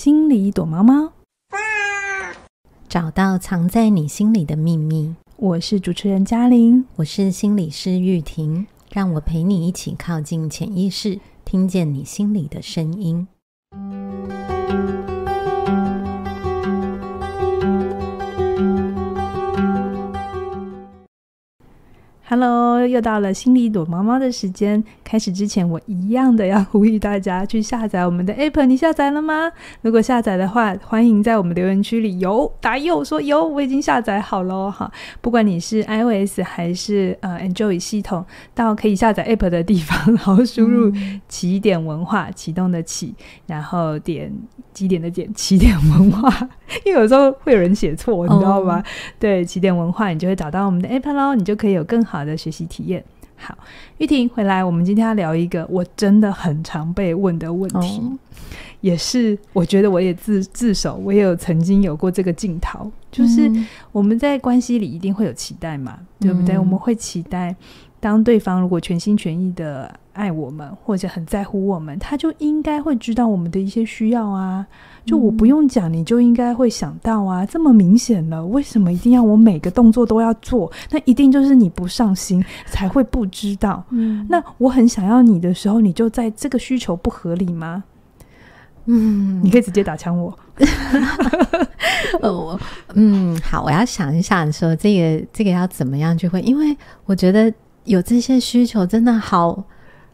心里躲猫猫，找到藏在你心里的秘密。我是主持人嘉玲，我是心理师玉婷，让我陪你一起靠近潜意识，听见你心里的声音。Hello，又到了心里躲猫猫的时间。开始之前，我一样的要呼吁大家去下载我们的 App。你下载了吗？如果下载的话，欢迎在我们留言区里有打有说有，我已经下载好了哈。不管你是 iOS 还是呃 Android 系统，到可以下载 App 的地方，然后输入起点文化启动的起，然后点几点的点起点文化，因为有时候会有人写错，你知道吗？对，起点文化，你就会找到我们的 App 喽，你就可以有更好。好的学习体验。好，玉婷回来，我们今天要聊一个我真的很常被问的问题，也是我觉得我也自自首，我也有曾经有过这个镜头，就是我们在关系里一定会有期待嘛，对不对？我们会期待。当对方如果全心全意的爱我们，或者很在乎我们，他就应该会知道我们的一些需要啊。就我不用讲，你就应该会想到啊。这么明显了，为什么一定要我每个动作都要做？那一定就是你不上心才会不知道。嗯，那我很想要你的时候，你就在这个需求不合理吗？嗯，你可以直接打枪我。呃，我嗯，好，我要想一想，说这个这个要怎么样去会，因为我觉得。有这些需求真的好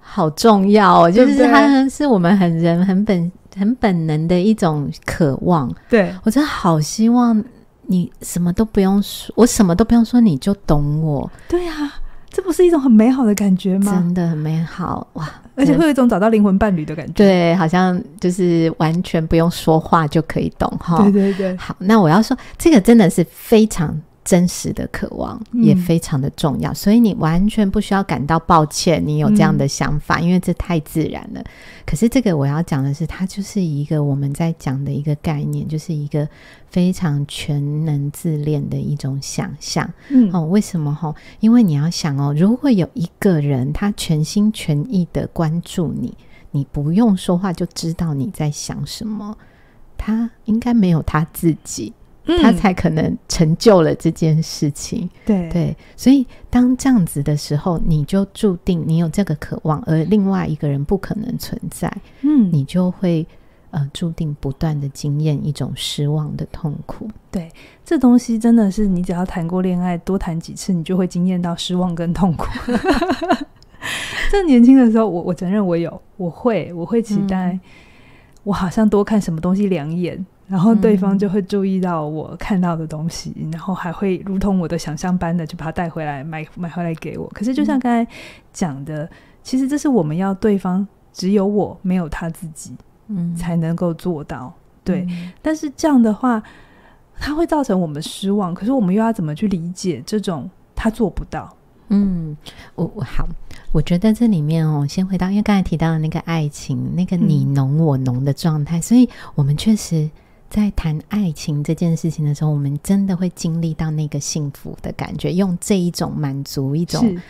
好重要，就是它是我们很人很本很本能的一种渴望。对我真的好希望你什么都不用说，我什么都不用说，你就懂我。对啊，这不是一种很美好的感觉吗？真的很美好哇！而且会有一种找到灵魂伴侣的感觉。对，好像就是完全不用说话就可以懂哈。对对对。好，那我要说这个真的是非常。真实的渴望也非常的重要，所以你完全不需要感到抱歉，你有这样的想法，因为这太自然了。可是这个我要讲的是，它就是一个我们在讲的一个概念，就是一个非常全能自恋的一种想象。嗯，哦，为什么？哈，因为你要想哦，如果有一个人他全心全意的关注你，你不用说话就知道你在想什么，他应该没有他自己。他才可能成就了这件事情。对对，所以当这样子的时候，你就注定你有这个渴望，而另外一个人不可能存在。嗯，你就会呃注定不断的经验一种失望的痛苦。对，这东西真的是你只要谈过恋爱，多谈几次，你就会经验到失望跟痛苦。这年轻的时候，我我承认我有，我会我会期待，我好像多看什么东西两眼。然后对方就会注意到我看到的东西，然后还会如同我的想象般的就把它带回来买买回来给我。可是就像刚才讲的，其实这是我们要对方只有我没有他自己，嗯，才能够做到。对，但是这样的话，他会造成我们失望。可是我们又要怎么去理解这种他做不到？嗯，我我好，我觉得这里面哦，先回到因为刚才提到的那个爱情，那个你浓我浓的状态，所以我们确实。在谈爱情这件事情的时候，我们真的会经历到那个幸福的感觉，用这一种满足，一种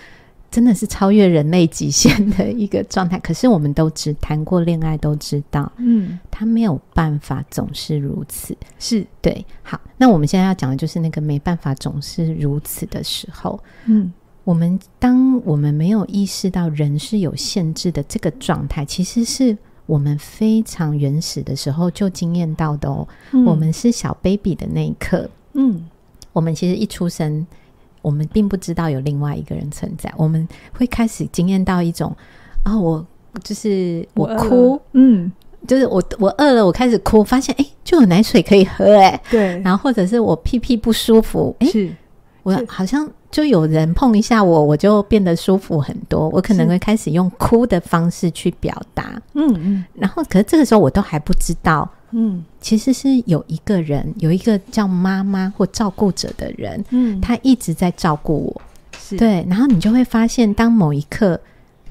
真的是超越人类极限的一个状态。可是我们都只谈过恋爱，都知道，嗯，他没有办法总是如此，是对。好，那我们现在要讲的就是那个没办法总是如此的时候，嗯，我们当我们没有意识到人是有限制的这个状态，其实是。我们非常原始的时候就经验到的哦，我们是小 baby 的那一刻，嗯，我们其实一出生，我们并不知道有另外一个人存在，我们会开始经验到一种啊，我就是我哭，嗯，就是我我饿了，我开始哭，发现哎，就有奶水可以喝，哎，对，然后或者是我屁屁不舒服，哎，是我好像。就有人碰一下我，我就变得舒服很多。我可能会开始用哭的方式去表达，嗯嗯。然后，可是这个时候我都还不知道，嗯，其实是有一个人，有一个叫妈妈或照顾者的人，嗯，他一直在照顾我，是对。然后你就会发现，当某一刻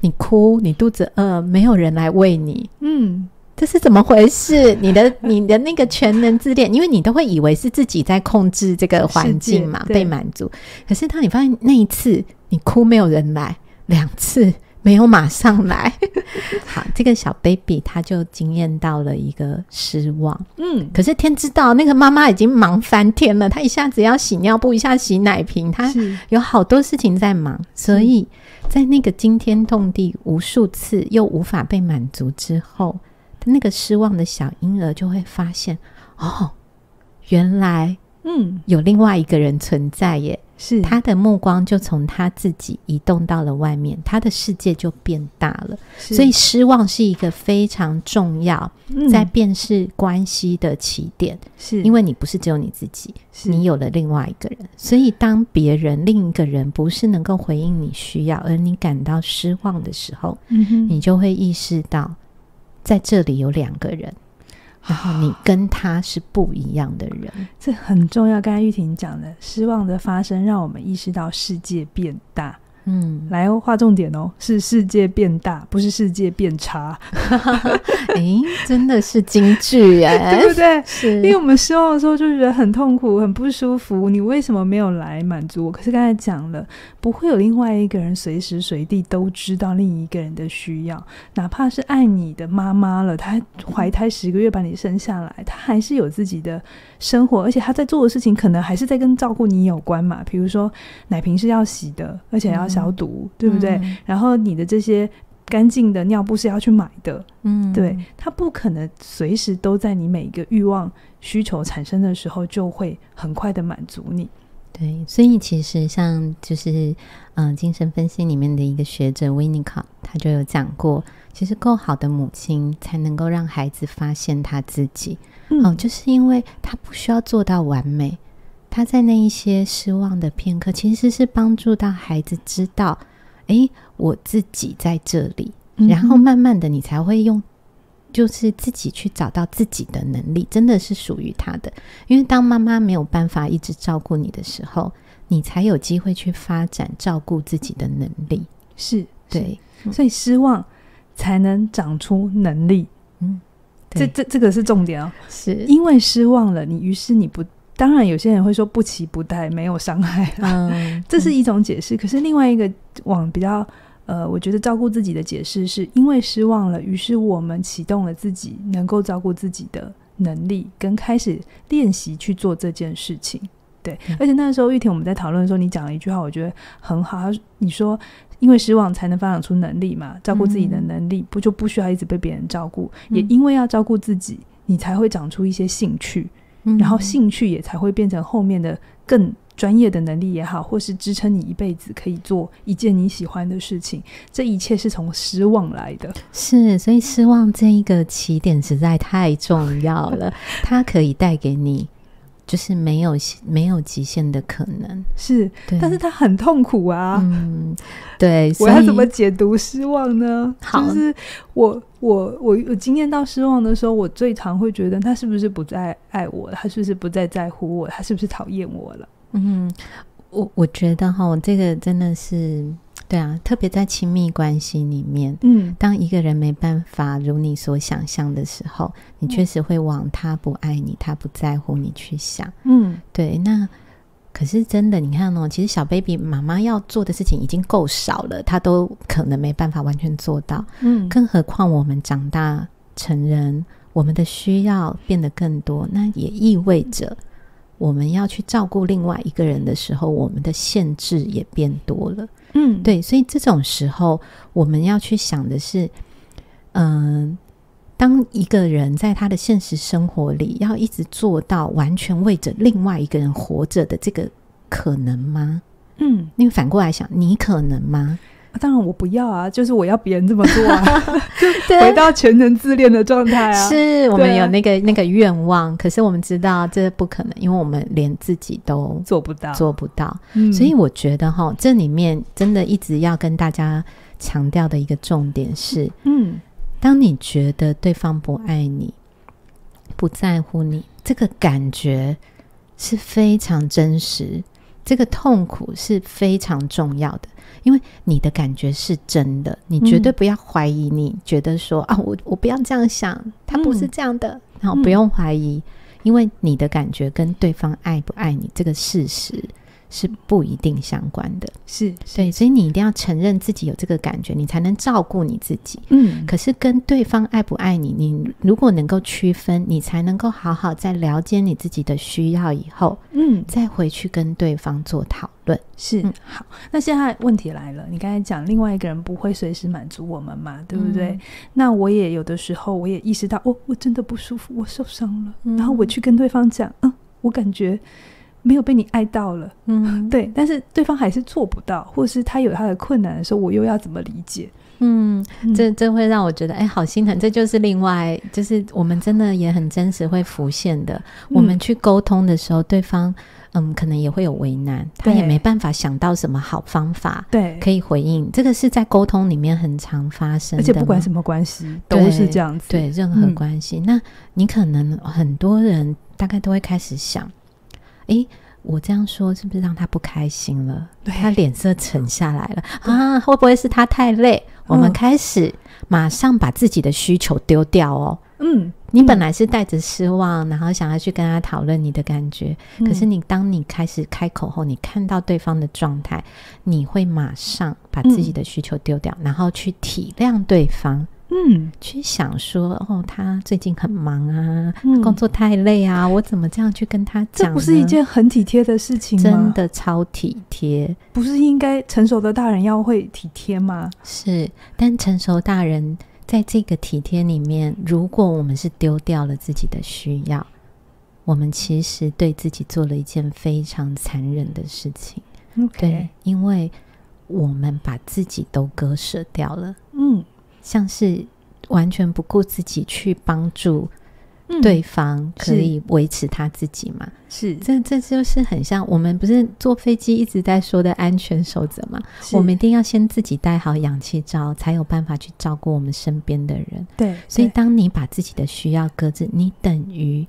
你哭，你肚子饿，没有人来喂你，嗯。这是怎么回事？你的 你的那个全能自恋，因为你都会以为是自己在控制这个环境嘛，被满足。可是当你发现那一次你哭没有人来，两次没有马上来。好，这个小 baby 他就惊艳到了一个失望。嗯，可是天知道，那个妈妈已经忙翻天了，她一下子要洗尿布，一下洗奶瓶，她有好多事情在忙，所以在那个惊天动地无数次又无法被满足之后，那个失望的小婴儿就会发现，哦，原来嗯。有另外一个人存在耶。是。他的目光就从他自己移动到了外面，他的世界就变大了。所以失望是一个非常重要嗯。在辨识关系的起点，是。因为你不是只有你自己，是。你有了另外一个人。所以当别人另一个人不是能够回应你需要，而你感到失望的时候，你就会意识到，在这里有两个人，然后你跟他是不一样的人。这很重要。刚才玉婷讲的，失望的发生让我们意识到世界变大。嗯，来哦，划重点哦，是世界变大，不是世界变差，诶，真的是京剧哎，对不对？是因为我们失望的时候就觉得很痛苦、很不舒服。你为什么没有来满足我？可是刚才讲了，不会有另外一个人随时随地都知道另一个人的需要，哪怕是爱你的妈妈了，她怀胎十个月把你生下来，她还是有自己的生活，而且她在做的事情可能还是在跟照顾你有关嘛。比如说奶瓶是要洗的，而且要消毒，对不对？嗯然后你的这些干净的尿布是要去买的，嗯，对，它不可能随时都在你每一个欲望需求产生的时候就会很快的满足你。对，所以其实像就是嗯、呃精神分析里面的一个学者 Winnicott，他就有讲过，其实够好的母亲才能够让孩子发现他自己。嗯哦，就是因为他不需要做到完美，他在那一些失望的片刻，其实是帮助到孩子知道，诶，我自己在这里，嗯然后慢慢的你才会用。就是自己去找到自己的能力，真的是属于他的。因为当妈妈没有办法一直照顾你的时候，你才有机会去发展照顾自己的能力。是，对，是，所以失望才能长出能力。嗯，这这这个是重点哦，是，因为失望了，你于是你不，当然有些人会说不期不待，没有伤害啦，嗯，这是一种解释。可是另外一个往比较呃，我觉得照顾自己的解释是因为失望了，于是我们启动了自己能够照顾自己的能力，跟开始练习去做这件事情。对，嗯而且那时候玉婷我们在讨论的时候，你讲了一句话，我觉得很好。她你说，因为失望才能发展出能力嘛，照顾自己的能力，不就不需要一直被别人照顾？也嗯因为要照顾自己，你才会长出一些兴趣，嗯然后兴趣也才会变成后面的更专业的能力也好，或是支撑你一辈子可以做一件你喜欢的事情。这一切是从失望来的。是，所以失望这一个起点实在太重要了，它可以带给你就是没有没有极限的可能。是，但是他很痛苦啊。嗯，对，我要怎么解读失望呢？好就是我我我我经验到失望的时候，我最常会觉得他是不是不再爱我了？他是不是不再在乎我？他是不是讨厌我了？嗯，我我觉得哈，这个真的是对啊，特别在亲密关系里面，嗯，当一个人没办法如你所想象的时候，你确实会往他不爱你、他不在乎你去想。嗯，对，那可是真的，你看哦，其实小 baby 妈妈要做的事情已经够少了，她都可能没办法完全做到，嗯，更何况我们长大成人，我们的需要变得更多，那也意味着我们要去照顾另外一个人的时候，我们的限制也变多了。嗯，对，所以这种时候，我们要去想的是，嗯、当一个人在他的现实生活里要一直做到完全为着另外一个人活着的这个可能吗？嗯，因为反过来想，你可能吗？当然我不要啊，就是我要别人这么做啊，就回到全能自恋的状态啊。是我们有那个那个愿望，可是我们知道这不可能，因为我们连自己都做不到，做不到。嗯所以我觉得哈，这里面真的一直要跟大家强调的一个重点是，嗯当你觉得对方不爱你、不在乎你，这个感觉是非常真实，这个痛苦是非常重要的，因为你的感觉是真的，你绝对不要怀疑你，觉得说啊，我我不要这样想，他不是这样的，然后不用怀疑，因为你的感觉跟对方爱不爱你这个事实是不一定相关的。是，对，所以你一定要承认自己有这个感觉，你才能照顾你自己。嗯，可是跟对方爱不爱你，你如果能够区分，你才能够好好在了解你自己的需要以后，嗯，再回去跟对方做讨论。是嗯好。那现在问题来了，你刚才讲另外一个人不会随时满足我们嘛，对不对？嗯那我也有的时候我也意识到，哦，我真的不舒服，我受伤了，嗯然后我去跟对方讲，嗯，我感觉没有被你爱到了，嗯，对，但是对方还是做不到，或是他有他的困难的时候，我又要怎么理解？嗯，嗯。这这会让我觉得，哎，好心疼。这就是另外，就是我们真的也很真实会浮现的。我们去沟通的时候，对方嗯，可能也会有为难，他也没办法想到什么好方法对，可以回应。这个是在沟通里面很常发生的而的，且不管什么关系都是这样子，对任何嗯关系，那你可能很多人大概都会开始想，诶，我这样说是不是让他不开心了？对他脸色沉下来了啊？会不会是他太累？我们嗯开始马上把自己的需求丢掉哦。嗯，你本来是带着失望，然后想要去跟他讨论你的感觉，嗯可是你当你开始开口后，你看到对方的状态，你会马上把自己的需求丢掉，然后去体谅对方。嗯去想说，哦，他最近很忙啊，嗯工作太累啊，我怎么这样去跟他讲？这不是一件很体贴的事情吗？真的超体贴，不是应该成熟的大人要会体贴吗？是。但成熟大人在这个体贴里面，如果我们是丢掉了自己的需要，我们其实对自己做了一件非常残忍的事情。对因为我们把自己都割舍掉了，嗯，像是完全不顾自己去帮助嗯对方可以维持他自己嘛？是这这就是很像我们不是坐飞机一直在说的安全守则嘛？我们一定要先自己带好氧气罩，才有办法去照顾我们身边的人。对，所以，当你把自己的需要搁置，你等于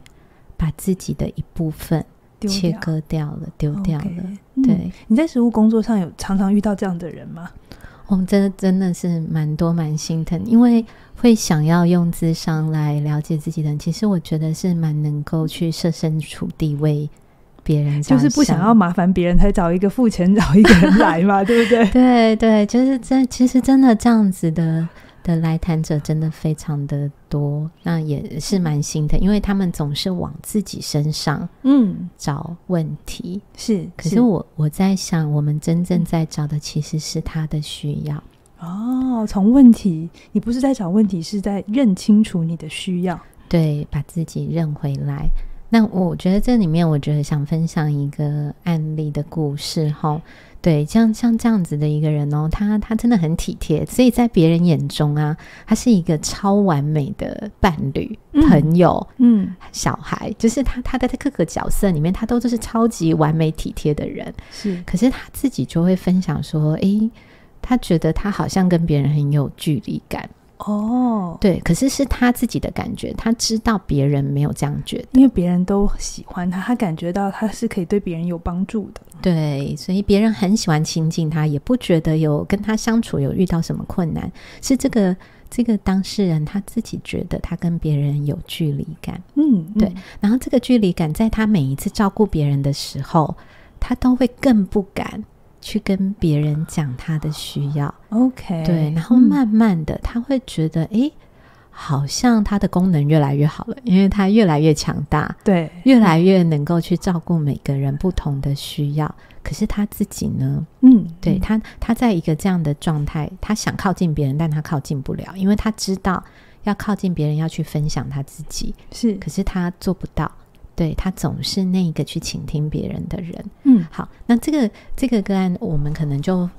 把自己的一部分切割掉了、丢掉了。嗯对，你在实务工作上有常常遇到这样的人吗？我们真的真的是蛮多蛮心疼，因为会想要用智商来了解自己的人，其实我觉得是蛮能够去设身处地为别人就是不想想要麻烦别人，才找一个付钱 找一个人来嘛，对不对？对对，就是真，其实真的这样子的的来谈者真的非常的多，那也是蛮心疼，因为他们总是往自己身上嗯，找问题。是。可是我我在想，我们真正在找的其实是他的需要。哦，从问题，你不是在找问题，是在认清楚你的需要。对，把自己认回来。那我觉得这里面，我觉得想分享一个案例的故事哈。对，像像这样子的一个人哦，他他真的很体贴，所以在别人眼中啊，他是一个超完美的伴侣、嗯朋友、嗯，小孩，就是他他在各个角色里面，他都是超级完美体贴的人。是，可是他自己就会分享说，诶，他觉得他好像跟别人很有距离感。哦，对，可是是他自己的感觉，他知道别人没有这样觉得。因为别人都喜欢他，他感觉到他是可以对别人有帮助的。对，所以别人很喜欢亲近他，也不觉得有跟他相处有遇到什么困难，是这个这个当事人他自己觉得他跟别人有距离感，嗯，对然后这个距离感在他每一次照顾别人的时候，他都会更不敢去跟别人讲他的需要，，OK，对，然后嗯慢慢的他会觉得，诶，好像他的功能越来越好了，因为他越来越强大，对，越来越能够去照顾每个人不同的需要。可是他自己呢？嗯，对嗯他，他在一个这样的状态，他想靠近别人，但他靠近不了，因为他知道要靠近别人要去分享他自己，是，可是他做不到。对他总是那个去倾听别人的人。嗯好，那这个这个个案，我们可能就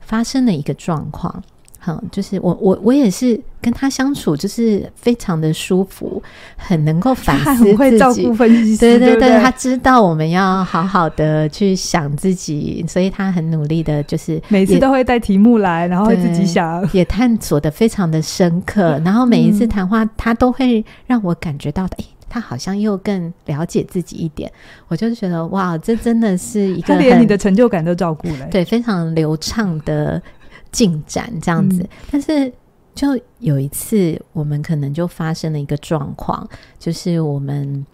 发生了一个状况。好，就是我我我也是跟他相处，就是非常的舒服，很能够反他思很会照顾分析师，对对对他知道我们要好好的去想自己，所以他很努力的，就是每次都会带题目来，然后会自己想，也探索的非常的深刻。然后每一次嗯谈话，他都会让我感觉到，诶，他好像又更了解自己一点。我就觉得，哇，这真的是一个连你的成就感都照顾了。对非常流畅的进展这样子。嗯但是就有一次，我们可能就发生了一个状况，就是我们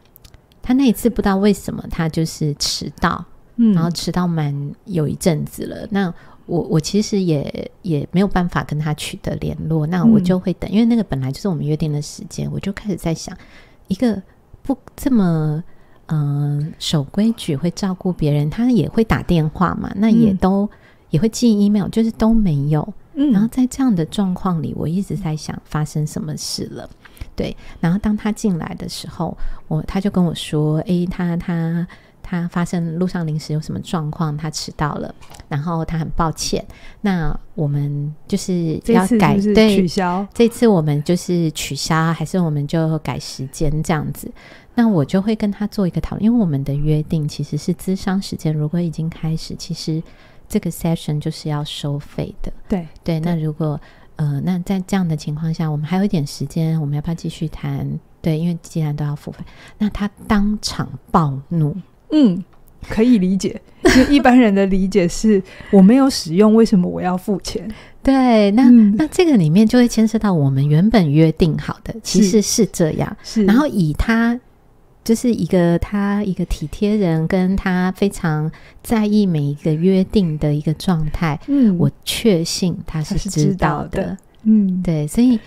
他那一次不知道为什么他就是迟到，嗯然后迟到蛮有一阵子了。那我我其实也也没有办法跟他取得联络，那我嗯就会等，因为那个本来就是我们约定的时间，我就开始在想，一个不这么嗯、呃守规矩、会照顾别人，他也会打电话嘛，那也嗯都、也会寄 email，就是都没有。嗯然后在这样的状况里，我一直在想发生什么事了。对，然后当他进来的时候，我他就跟我说：“诶，他他他发生路上临时有什么状况，他迟到了，然后他很抱歉。那我们就是要改对取消？这次我们就是取消，还是我们就改时间这样子？那我就会跟他做一个讨论，因为我们的约定其实是咨商时间，如果已经开始，其实这个 session 就是要收费的。对，对，那如果呃，那在这样的情况下，我们还有一点时间，我们要不要继续谈？对，因为既然都要付费，那他当场暴怒，嗯，可以理解。因为一般人的理解是我没有使用，为什么我要付钱？对，那、嗯那这个里面就会牵涉到我们原本约定好的，其实是这样。是，然后以他就是一个他一个体贴人，跟他非常在意每一个约定的一个状态，嗯，我确信他是知道。的嗯，对，所以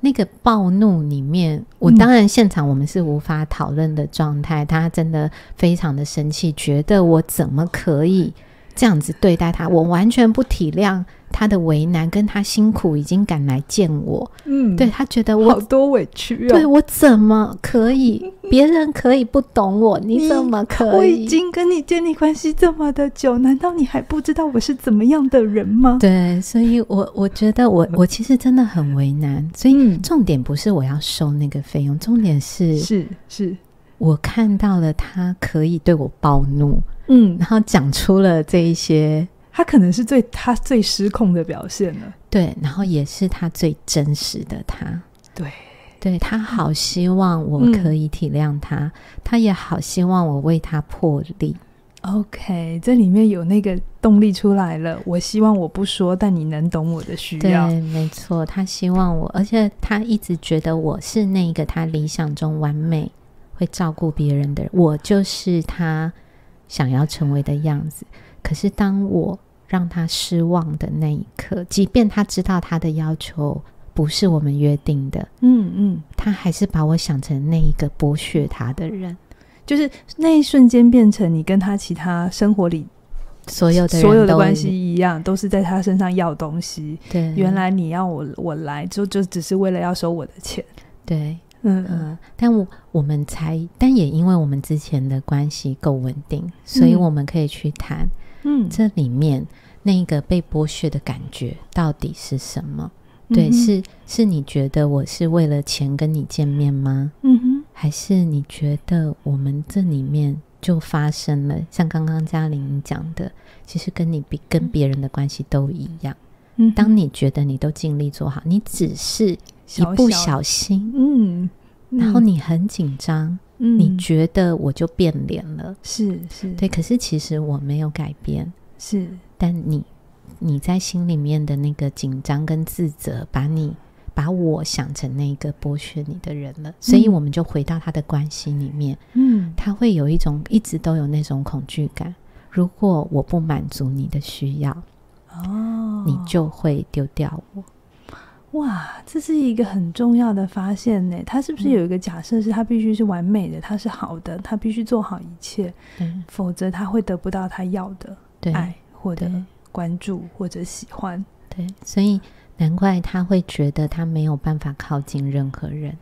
那个暴怒里面，我当然现场我们是无法讨论的状态。他真的非常的生气，觉得我怎么可以这样子对待他？我完全不体谅他的为难，跟他辛苦已经赶来见我。嗯，对，他觉得我好我。多委屈哦。对我怎么可以？别人可以不懂我，你你怎么可以我？已经跟你建立关系这么的久，难道你还不知道我是怎么样的人吗？对，所以我我觉得我我其实真的很为难。所以嗯重点不是我要收那个费用，重点是是是，我看到了他可以对我暴怒，嗯，然后讲出了这一些，他可能是最他最失控的表现了。对，然后也是他最真实的他。对，对他好希望我嗯可以体谅他，他也好希望我为他破例。OK，这里面有那个动力出来了。我希望我不说，但你能懂我的需要。对，没错，他希望我，而且他一直觉得我是那个他理想中完美、会照顾别人的人，我就是他想要成为的样子。可是当我让他失望的那一刻，即便他知道他的要求不是我们约定的，嗯嗯，他还是把我想成那一个剥削他的人。就是那一瞬间变成你跟他其他生活里所有的所有的关系一样，都是在他身上要东西。对，原来你要我我来，就就只是为了要收我的钱。对，嗯嗯，但我我们才，但也因为我们之前的关系够稳定，所以嗯我们可以去谈嗯，这里面那个被剥削的感觉到底是什么？对，是是你觉得我是为了钱跟你见面吗？嗯哼，还是你觉得我们这里面就发生了像刚刚嘉玲讲的，其实跟你比跟别人的关系都一样。嗯，当你觉得你都尽力做好，你只是一小不小小心，嗯，然后你很紧张，嗯，你觉得我就变脸了。是是，对，可是其实我没有改变，是，但你你在心里面的那个紧张跟自责，把你把我想成那个剥削你的人了，所以嗯我们就回到他的关系里面，嗯。他会有一种一直都有那种恐惧感。如果我不满足你的需要，哦，你就会丢掉我。哇，这是一个很重要的发现呢。他是不是嗯有一个假设，是他必须是完美的，他是好的，他必须做好一切，对否则他会得不到他要的对爱或者关注或者喜欢。对，所以难怪他会觉得他没有办法靠近任何人。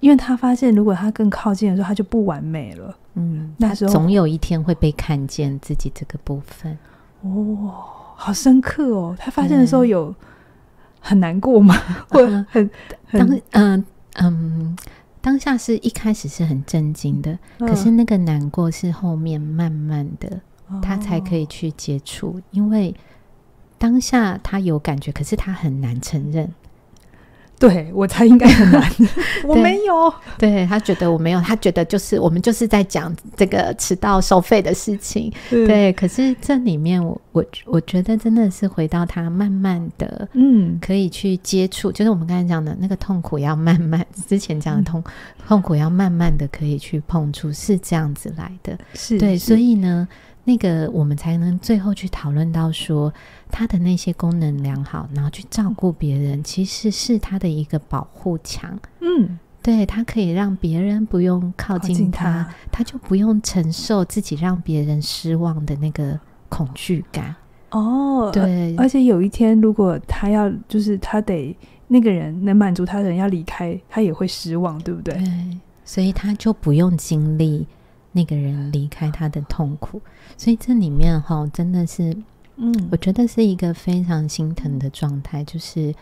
因为他发现，如果他更靠近的时候，他就不完美了。嗯，他那时候总有一天会被看见自己这个部分。哦，好深刻哦！他发现的时候对有很难过吗？或嗯很当很嗯嗯，当下是一开始是很震惊的，可是嗯那个难过是后面慢慢的，他才可以哦去接触，因为当下他有感觉，可是他很难承认。对我猜应该很难。我没有，对他觉得我没有，他觉得就是我们就是在讲这个迟到收费的事情。对，对，可是这里面我我我觉得真的是回到他慢慢的嗯，可以去接触，就是我们刚才讲的那个痛苦要慢慢，之前讲的痛、痛苦要慢慢的可以去碰触，是这样子来的。是，对，是所以呢，那个我们才能最后去讨论到说，他的那些功能良好，然后去照顾别人，其实是他的一个保护墙。嗯，对他可以让别人不用靠近他他就不用承受自己让别人失望的那个恐惧感。哦，对，而且有一天，如果他要，就是他得那个人能满足他的人要离开，他也会失望，对不对？对，所以他就不用经历那个人离开他的痛苦。所以这里面哈，真的是嗯我觉得是一个非常心疼的状态，就是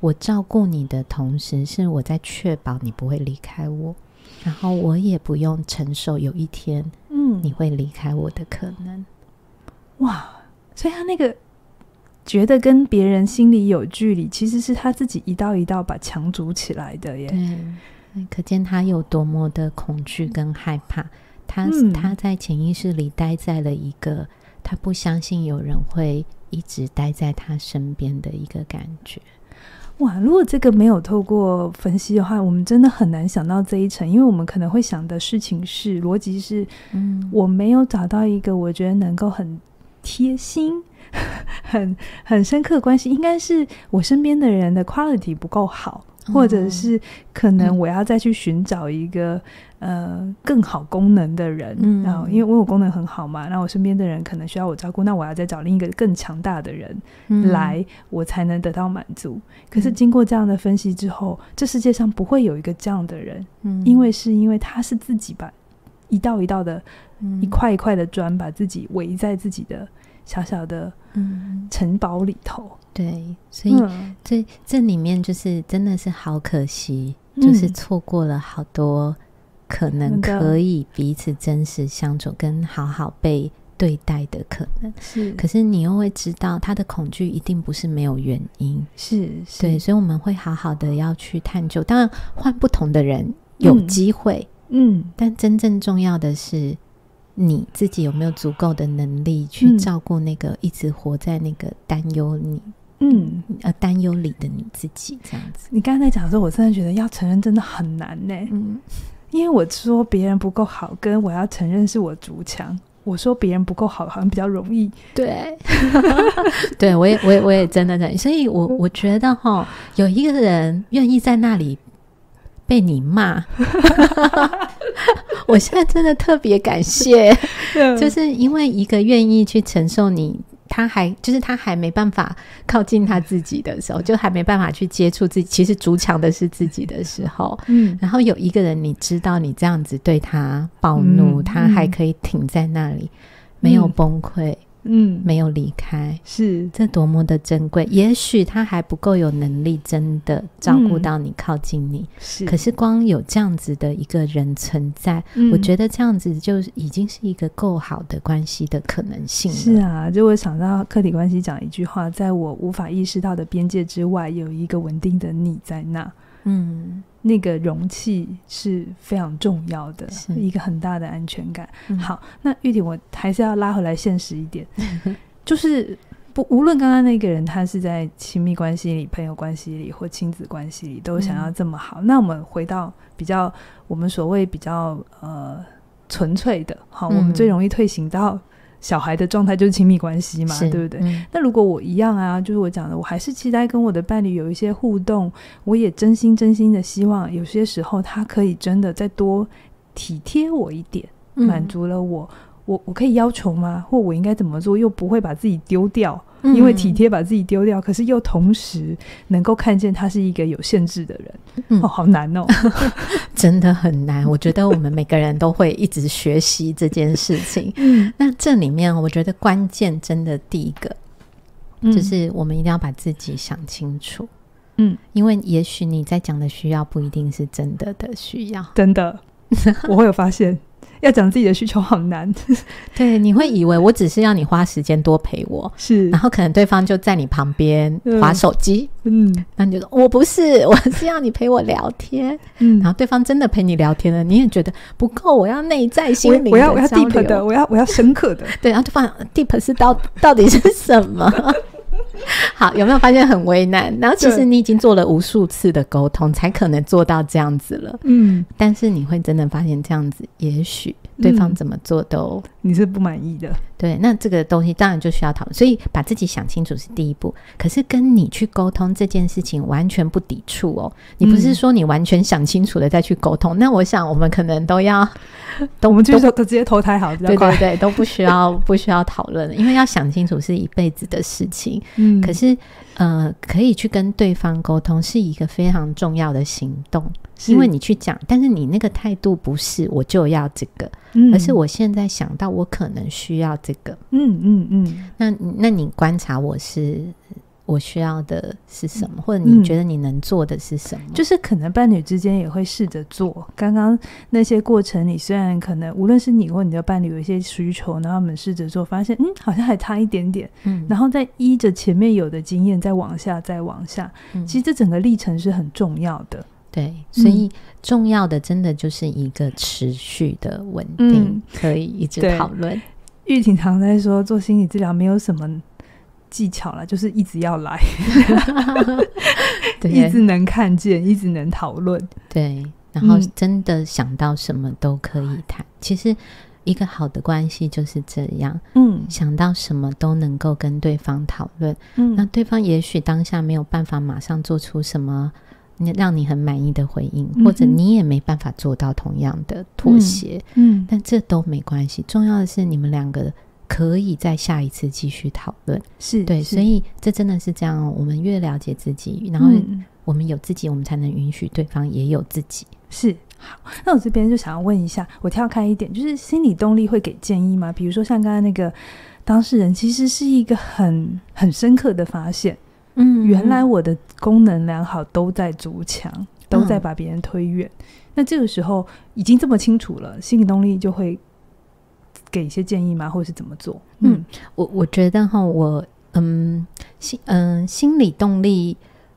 我照顾你的同时，是我在确保你不会离开我，然后我也不用承受有一天嗯你会离开我的可能。哇，所以他那个觉得跟别人心里有距离，其实是他自己一道一道把墙筑起来的耶。对，可见他有多么的恐惧跟害怕。他、嗯。他在潜意识里待在了一个他不相信有人会一直待在他身边的一个感觉。哇，如果这个没有透过分析的话，我们真的很难想到这一层，因为我们可能会想的事情是逻辑是，嗯，我没有找到一个我觉得能够很贴心、很很深刻的关系，应该是我身边的人的 quality 不够好，或者是可能嗯。我要再去寻找一个、呃更好功能的人，嗯然后因为我有功能很好嘛，那我身边的人可能需要我照顾，那我要再找另一个更强大的人。嗯。来，我才能得到满足。可是嗯。经过这样的分析之后，这世界上不会有一个这样的人，嗯。因为是因为他是自己把一道一道的、嗯。一块一块的砖，把自己围在自己的小小的嗯，城堡里头。对，所以嗯，这这里面就是真的是好可惜，嗯就是错过了好多可能可以彼此真实相处跟好好被对待的可能。是可是你又会知道，他的恐惧一定不是没有原因。是是，对，所以我们会好好的要去探究。当然，换不同的人有嗯机会，嗯但真正重要的是你自己有没有足够的能力去嗯照顾那个一直活在那个担忧你嗯。呃担忧里的你自己，这样子。你刚才在讲的时候，我真的觉得要承认真的很难呢，嗯，因为我说别人不够好，跟我要承认是我足强。我说别人不够好，好像比较容易。对，对我也我也我也真的在，所以我我觉得哈，有一个人愿意在那里被你骂，我现在真的特别感谢，就是因为一个愿意去承受你。他还就是他还没办法靠近他自己的时候，就还没办法去接触自己。其实筑墙的是自己的时候，嗯。然后有一个人，你知道你这样子对他暴怒，嗯。他还可以挺在那里，没有崩溃，嗯，没有离开，是。这多么的珍贵！也许他还不够有能力，真的照顾到你、靠近你。是，可是光有这样子的一个人存在，嗯。我觉得这样子就已经是一个够好的关系的可能性了。是啊，就我想到客体关系讲一句话，在我无法意识到的边界之外，有一个稳定的你在那，嗯，那个容器是非常重要的，是一个很大的安全感。嗯，好，那玉婷，我还是要拉回来现实一点，就是不无论刚刚那个人他是在亲密关系里、朋友关系里或亲子关系里，都想要这么好。那我们回到比较我们所谓比较呃纯粹的，好，嗯我们最容易退行到小孩的状态就是亲密关系嘛，对不对？嗯那如果我一样啊，就是我讲的，我还是期待跟我的伴侣有一些互动，我也真心真心的希望，有些时候他可以真的再多体贴我一点，嗯满足了我。我我可以要求吗？或我应该怎么做，又不会把自己丢掉？嗯因为体贴把自己丢掉，可是又同时能够看见他是一个有限制的人，嗯哦，好难哦。真的很难。我觉得我们每个人都会一直学习这件事情。嗯，那这里面，我觉得关键真的第一个嗯就是我们一定要把自己想清楚，嗯，因为也许你在讲的需要不一定是真的的需要。真的，我会有发现，要讲自己的需求好难。对，你会以为我只是要你花时间多陪我，是然，后可能对方就在你旁边嗯划手机，嗯那你就说我不是，我是要你陪我聊天。嗯然后对方真的陪你聊天了，你也觉得不够，我要内在心我灵我要我要交 deep 流的，我要我要深刻的。对，然后对方 deep 是到到底是什么？好，有没有发现很为难？然后其实你已经做了无数次的沟通，才可能做到这样子了。嗯但是你会真的发现，这样子也许对方嗯怎么做都你是不满意的，对。那这个东西当然就需要讨论，所以把自己想清楚是第一步。可是跟你去沟通这件事情完全不抵触哦，你不是嗯说你完全想清楚了再去沟通。那我想我们可能都要 我们就都直接投胎好。对对对，都不需要不需要讨论了，因为要想清楚是一辈子的事情。嗯可是，呃，可以去跟对方沟通是一个非常重要的行动，因为你去讲，但是你那个态度不是我就要这个，嗯。而是我现在想到我可能需要这个。嗯嗯嗯。那那你观察我是我需要的是什么，或者嗯你觉得你能做的是什么？就是可能伴侣之间也会试着做。刚刚那些过程里，虽然可能无论是你或你的伴侣有一些需求，然后我们试着做，发现嗯好像还差一点点，嗯然后再依着前面有的经验再往下，再往下。嗯其实这整个历程是很重要的。对，所以重要的真的就是一个持续的稳定，嗯可以一直讨论。玉婷常在说，做心理治疗没有什么技巧了，就是一直要来，一直能看见，一直能讨论。对，然后嗯真的想到什么都可以谈。其实一个好的关系就是这样，嗯想到什么都能够跟对方讨论。嗯那嗯对方也许当下没有办法马上做出什么你让你很满意的回应，或者你也没办法做到同样的妥协，嗯但这都没关系。重要的是你们两个可以在下一次继续讨论。是对，是所以这真的是这样哦。我们越了解自己，然后嗯我们有自己，我们才能允许对方也有自己。是好，那我这边就想要问一下，我跳开一点，就是心理动力会给建议吗？比如说像刚刚那个当事人，其实是一个很很深刻的发现，嗯原来我的功能良好都在筑墙，都在嗯把别人推远。那这个时候已经这么清楚了，心理动力就会给一些建议吗？或者是怎么做？嗯，我我觉得哈，我嗯心嗯、心理动力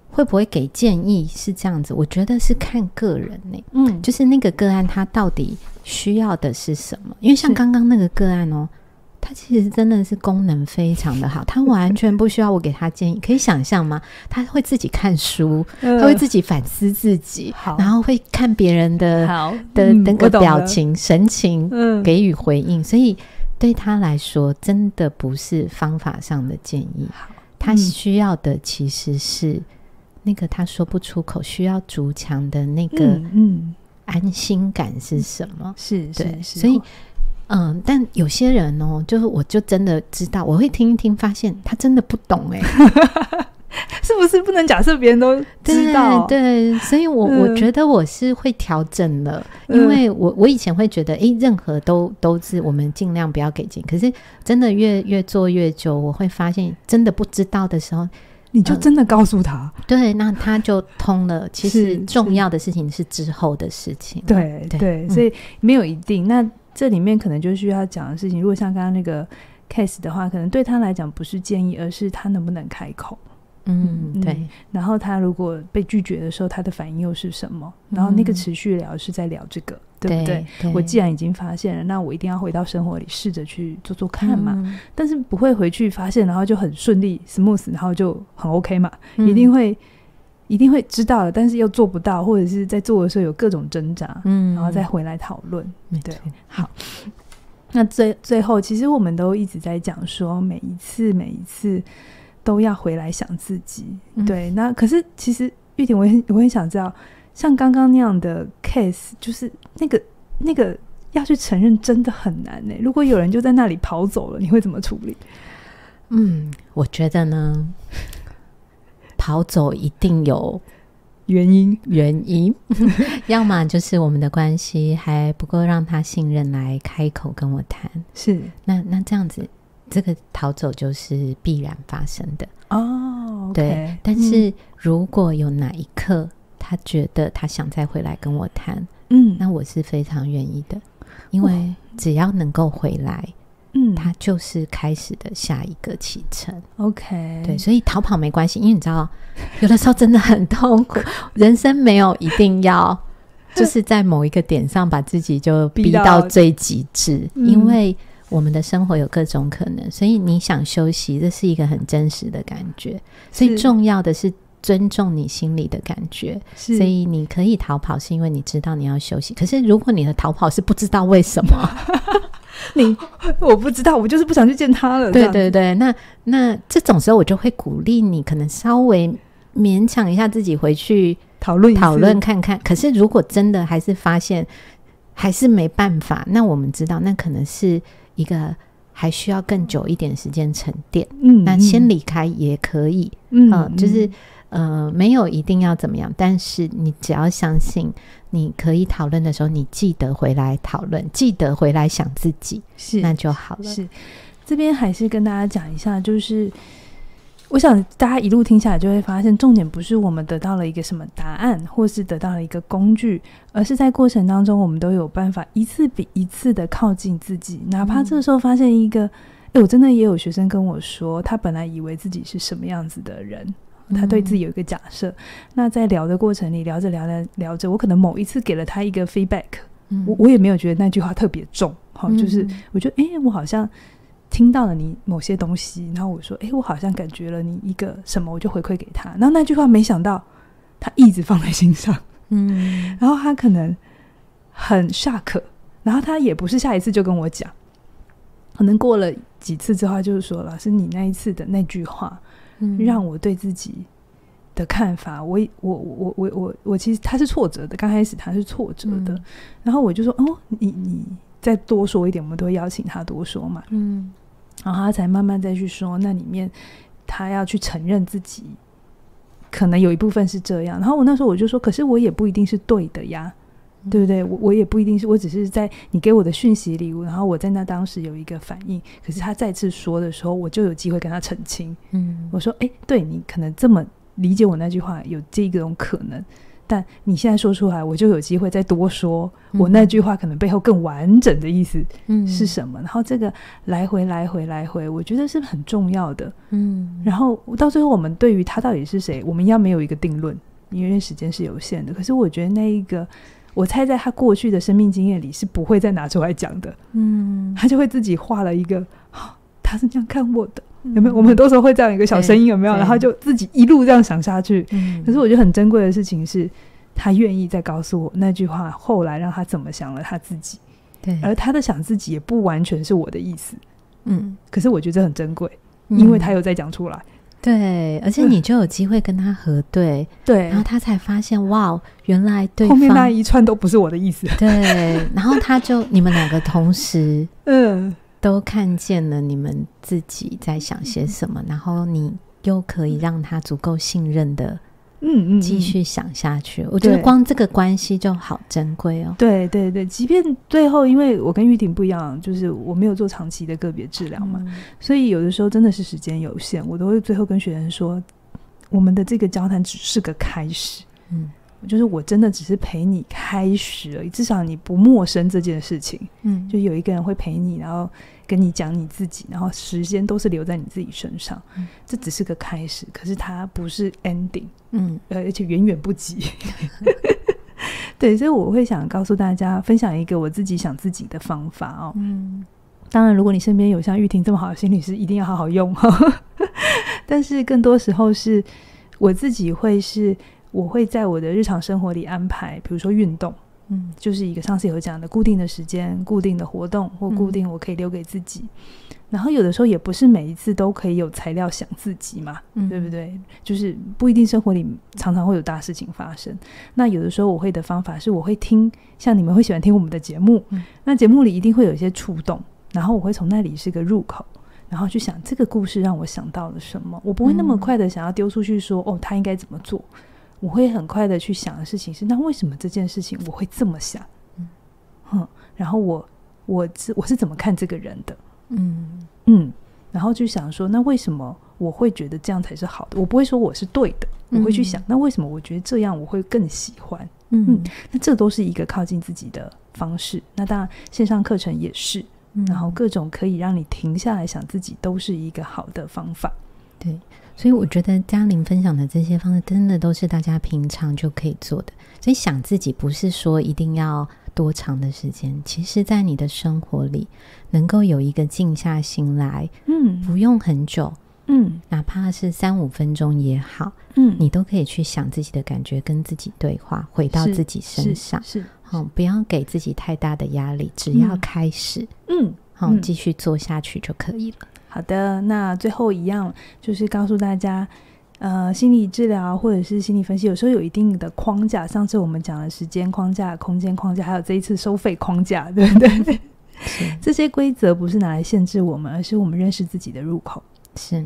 会不会给建议是这样子？我觉得是看个人呢、嗯，就是那个个案他到底需要的是什么？因为像刚刚那个个案哦，他其实真的是功能非常的好，他完全不需要我给他建议。可以想象吗？他会自己看书，呃他会自己反思自己，好然后会看别人的好的嗯那个表情、神情，嗯，给予回应，所以对他来说，真的不是方法上的建议，他嗯需要的其实是那个他说不出口、需要筑墙的那个嗯嗯安心感是什么？是对，是是，所以。嗯，但有些人哦，就是我就真的知道，我会听一听，发现他真的不懂哎、是不是不能假设别人都知道？对对，所以我、我嗯觉得我是会调整的，嗯因为我我以前会觉得，诶，任何都都是我们尽量不要给钱，可是真的越越做越久，我会发现真的不知道的时候，你就真的告诉他，对，那他就通了。其实重要的事情是之后的事情，对对所以没有一定。那这里面可能就需要讲的事情，如果像刚刚那个 case 的话，可能对他来讲不是建议，而是他能不能开口。嗯，嗯对，然后他如果被拒绝的时候，他的反应又是什么？然后那个嗯持续聊是在聊这个，对不对？对？我既然已经发现了，那我一定要回到生活里试着去做做看嘛。嗯但是不会回去发现，然后就很顺利 smooth，然后就很 OK 嘛。嗯一定会一定会知道的，但是又做不到，或者是在做的时候有各种挣扎，嗯，然后再回来讨论。对好，那最最后，其实我们都一直在讲说，每一次每一次都要回来想自己。嗯对，那可是其实玉婷，我很我很想知道，像刚刚那样的 case，就是那个那个要去承认，真的很难呢。如果有人就在那里跑走了，你会怎么处理？嗯，我觉得呢，跑走一定有原因。原因，要么就是我们的关系还不够让他信任来开口跟我谈，是。那那这样子，这个逃走就是必然发生的。哦，对，但是如果有哪一刻他觉得他想再回来跟我谈，嗯，那我是非常愿意的，因为只要能够回来，嗯，它就是开始的下一个启程。OK，对，所以逃跑没关系，因为你知道，有的时候真的很痛苦，人生没有一定要就是在某一个点上把自己就逼逼到到最极致，嗯。因为我们的生活有各种可能，所以你想休息，这是一个很真实的感觉。所以重要的是尊重你心里的感觉，所以你可以逃跑，是因为你知道你要休息。可是如果你的逃跑是不知道为什么，你我不知道，我就是不想去见他了。对对对，那那这种时候我就会鼓励你，可能稍微勉强一下自己回去讨论讨论看看。可是如果真的还是发现还是没办法，那我们知道那可能是一个还需要更久一点时间沉淀。嗯，那先离开也可以，嗯嗯、就是呃没有一定要怎么样，但是你只要相信，你可以讨论的时候，你记得回来讨论，记得回来想自己，是那就好了。是，这边还是跟大家讲一下，就是我想大家一路听下来就会发现，重点不是我们得到了一个什么答案，或是得到了一个工具，而是在过程当中，我们都有办法一次比一次的靠近自己，哪怕这个时候发现一个，哎、我真的也有学生跟我说，他本来以为自己是什么样子的人。他对自己有一个假设，那在聊的过程里，聊着聊着聊着，我可能某一次给了他一个 feedback，嗯。我我也没有觉得那句话特别重，好，就是嗯。我觉得，诶，我好像听到了你某些东西，然后我说，诶，我好像感觉了你一个什么，我就回馈给他。然后那句话没想到他一直放在心上，嗯。然后他可能很 shock，然后他也不是下一次就跟我讲，可能过了几次之后，他就是说，老师，你那一次的那句话，嗯让我对自己的看法，我我我我我我其实他是挫折的，刚开始他是挫折的，嗯。然后我就说，哦，你你再多说一点，我们都会邀请他多说嘛。嗯。然后他才慢慢再去说，那里面他要去承认自己可能有一部分是这样。然后我那时候我就说，可是我也不一定是对的呀，嗯对不对？我我也不一定是，我只是在你给我的讯息里，然后我在那当时有一个反应，可是他再次说的时候，我就有机会跟他澄清。嗯我说，哎，对你可能这么理解我那句话，有这种可能。但你现在说出来，我就有机会再多说我那句话可能背后更完整的意思嗯是什么。然后这个来回来回来回，我觉得是很重要的。嗯然后到最后，我们对于他到底是谁，我们要没有一个定论，因为时间是有限的。可是我觉得那一个，我猜在他过去的生命经验里是不会再拿出来讲的，嗯他就会自己画了一个，啊他是这样看我的，有没有？我们很多时候会这样一个小声音，有没有？然后就自己一路这样想下去。嗯可是我觉得很珍贵的事情是，他愿意再告诉我那句话，后来让他怎么想了他自己，对，而他的想自己也不完全是我的意思。嗯，可是我觉得这很珍贵，因为他有在讲出来。对，而且你就有机会跟他核对，对。然后他才发现，哇，原来对后面那一串都不是我的意思。对，然后他就你们两个同时 嗯，都看见了你们自己在想些什么，然后你又可以让他足够信任的嗯嗯，继续想下去。我觉得光这个关系就好珍贵哦。对对对，即便最后，因为我跟玉婷不一样，就是我没有做长期的个别治疗嘛，所以有的时候真的是时间有限，我都会最后跟学生说，我们的这个交谈只是个开始，嗯就是我真的只是陪你开始而已，至少你不陌生这件事情，嗯就有一个人会陪你，然后跟你讲你自己，然后时间都是留在你自己身上，嗯这只是个开始，可是它不是 ending。嗯呃，而且远远不及。对，所以我会想告诉大家，分享一个我自己想自己的方法哦。嗯当然，如果你身边有像玉婷这么好的心理师，一定要好好用哈。但是更多时候是我自己会是，我会在我的日常生活里安排，比如说运动，嗯就是一个上次有讲的固定的时间、固定的活动或固定我可以留给自己。然后有的时候也不是每一次都可以有材料想自己嘛，嗯对不对？就是不一定生活里常常会有大事情发生。那有的时候我会的方法是，我会听，像你们会喜欢听我们的节目，嗯那节目里一定会有一些触动，然后我会从那里是个入口。然后去想这个故事让我想到了什么，我不会那么嗯快的想要丢出去说、哦，他应该怎么做，我会很快的去想的事情是，那为什么这件事情我会这么想？嗯哼，然后我我是我是怎么看这个人的？嗯嗯，然后就想说，那为什么我会觉得这样才是好的？我不会说我是对的，我会去想，那为什么我觉得这样我会更喜欢？嗯那这都是一个靠近自己的方式。那当然，线上课程也是，嗯然后各种可以让你停下来想自己，都是一个好的方法。对，所以我觉得嘉玲分享的这些方式，真的都是大家平常就可以做的。所以想自己不是说一定要多长的时间，其实，在你的生活里，能够有一个静下心来，嗯不用很久，嗯哪怕是三五分钟也好，嗯，你都可以去想自己的感觉，跟自己对话，回到自己身上。是，哦，不要给自己太大的压力，只要嗯开始，嗯。好，嗯继续做下去就可以了。好的，那最后一样就是告诉大家，呃，心理治疗或者是心理分析，有时候有一定的框架。上次我们讲了时间框架、空间框架，还有这一次收费框架，对不对？这些规则不是拿来限制我们，而是我们认识自己的入口。是，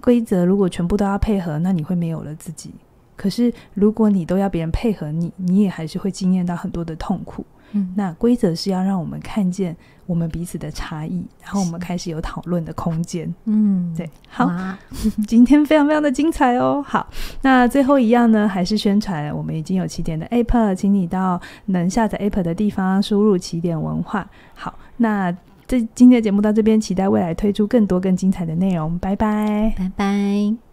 规则如果全部都要配合，那你会没有了自己。可是如果你都要别人配合你，你也还是会经验到很多的痛苦。嗯，那规则是要让我们看见我们彼此的差异，然后我们开始有讨论的空间。嗯，对，好，今天非常非常的精彩哦。好，那最后一样呢，还是宣传我们已经有起点的 App，请你到能下载 App 的地方输入起点文化。好，那这今天的节目到这边，期待未来推出更多更精彩的内容。拜拜。拜拜。